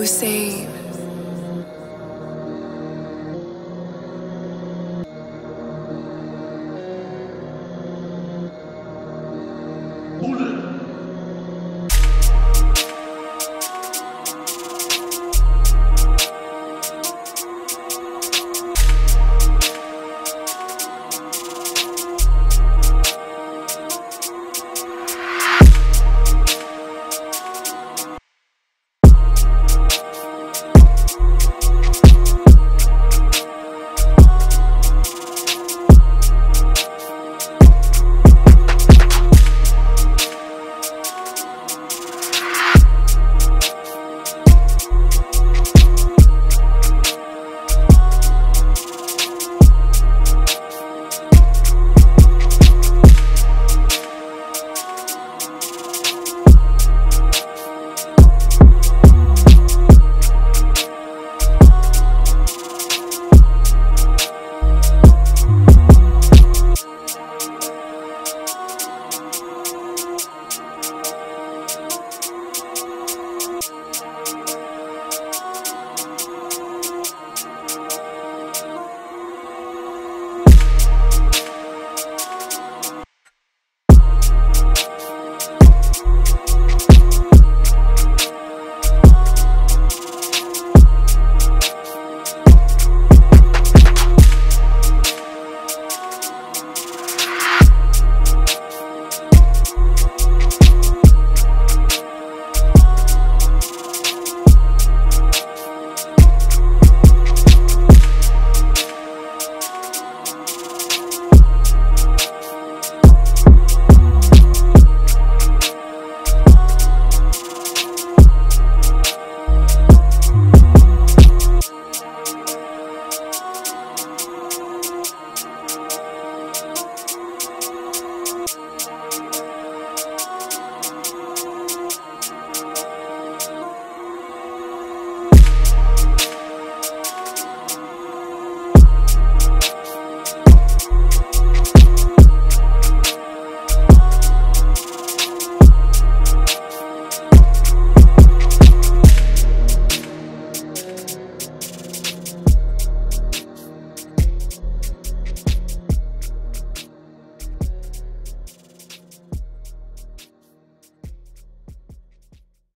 who save.